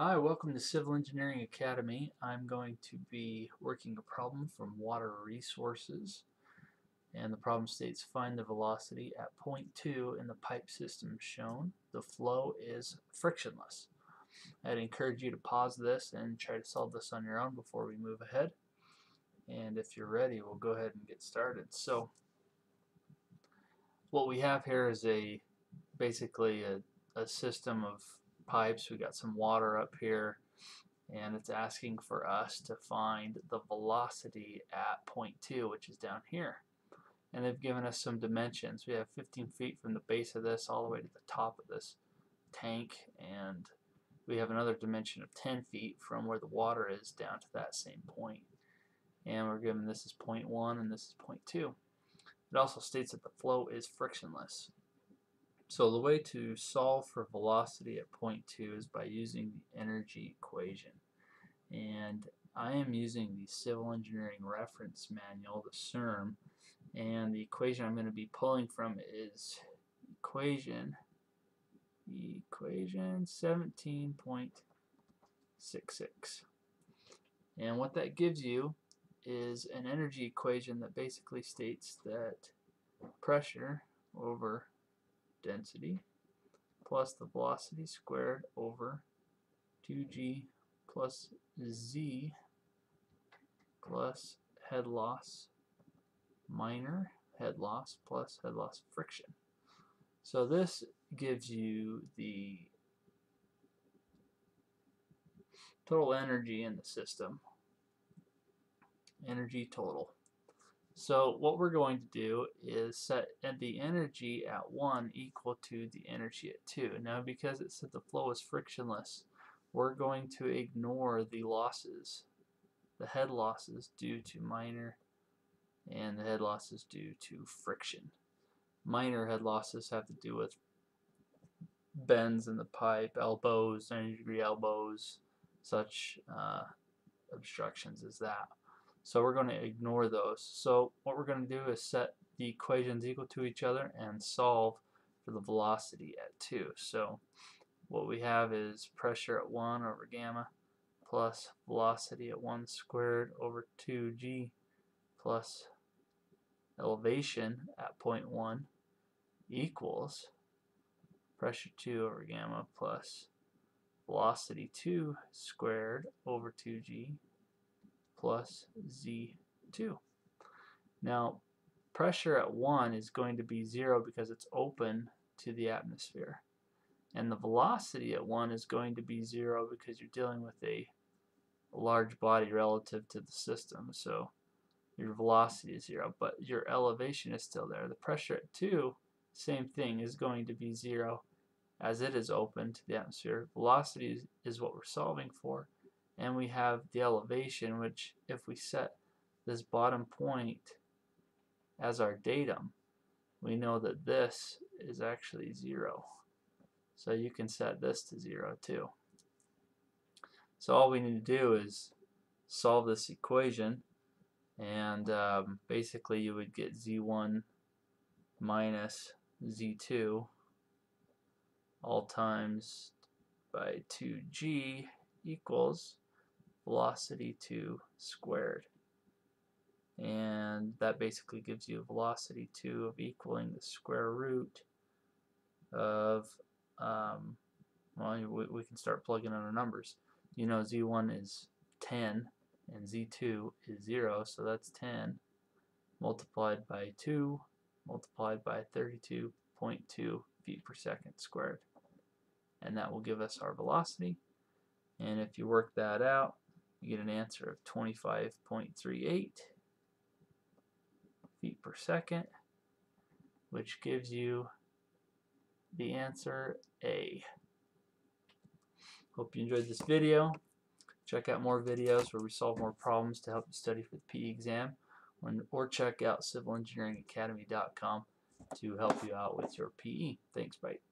Hi, welcome to Civil Engineering Academy. I'm going to be working a problem from Water Resources and the problem states find the velocity at point 2 in the pipe system shown. The flow is frictionless. I'd encourage you to pause this and try to solve this on your own before we move ahead. And if you're ready, we'll go ahead and get started. So what we have here is a basically a, a system of pipes. We got some water up here and it's asking for us to find the velocity at point 2 which is down here. And they've given us some dimensions. We have 15 feet from the base of this all the way to the top of this tank and we have another dimension of 10 feet from where the water is down to that same point. And we're given this is point 1 and this is point 2 it also states that the flow is frictionless so the way to solve for velocity at point 2 is by using the energy equation. And I am using the Civil Engineering Reference Manual, the CERM, and the equation I'm going to be pulling from is equation equation 17.66. And what that gives you is an energy equation that basically states that pressure over density plus the velocity squared over 2g plus z plus head loss minor head loss plus head loss friction. So this gives you the total energy in the system. Energy total. So what we're going to do is set the energy at 1 equal to the energy at 2. Now because it said the flow is frictionless, we're going to ignore the losses, the head losses due to minor and the head losses due to friction. Minor head losses have to do with bends in the pipe, elbows, 90 degree elbows, such uh, obstructions as that. So we're going to ignore those. So what we're going to do is set the equations equal to each other and solve for the velocity at 2. So what we have is pressure at 1 over gamma plus velocity at 1 squared over 2g plus elevation at point 1 equals pressure 2 over gamma plus velocity 2 squared over 2g plus Z2. Now, pressure at 1 is going to be 0 because it's open to the atmosphere. And the velocity at 1 is going to be 0 because you're dealing with a large body relative to the system. So your velocity is 0, but your elevation is still there. The pressure at 2, same thing, is going to be 0 as it is open to the atmosphere. Velocity is, is what we're solving for and we have the elevation which if we set this bottom point as our datum we know that this is actually zero. So you can set this to zero too. So all we need to do is solve this equation and um, basically you would get z1 minus z2 all times by 2g equals velocity 2 squared. And that basically gives you velocity 2 of equaling the square root of, um, well, we, we can start plugging in our numbers. You know z1 is 10 and z2 is 0, so that's 10 multiplied by 2 multiplied by 32.2 feet per second squared. And that will give us our velocity. And if you work that out, you get an answer of 25.38 feet per second, which gives you the answer A. Hope you enjoyed this video. Check out more videos where we solve more problems to help you study for the PE exam, or check out civilengineeringacademy.com to help you out with your PE. Thanks, bye.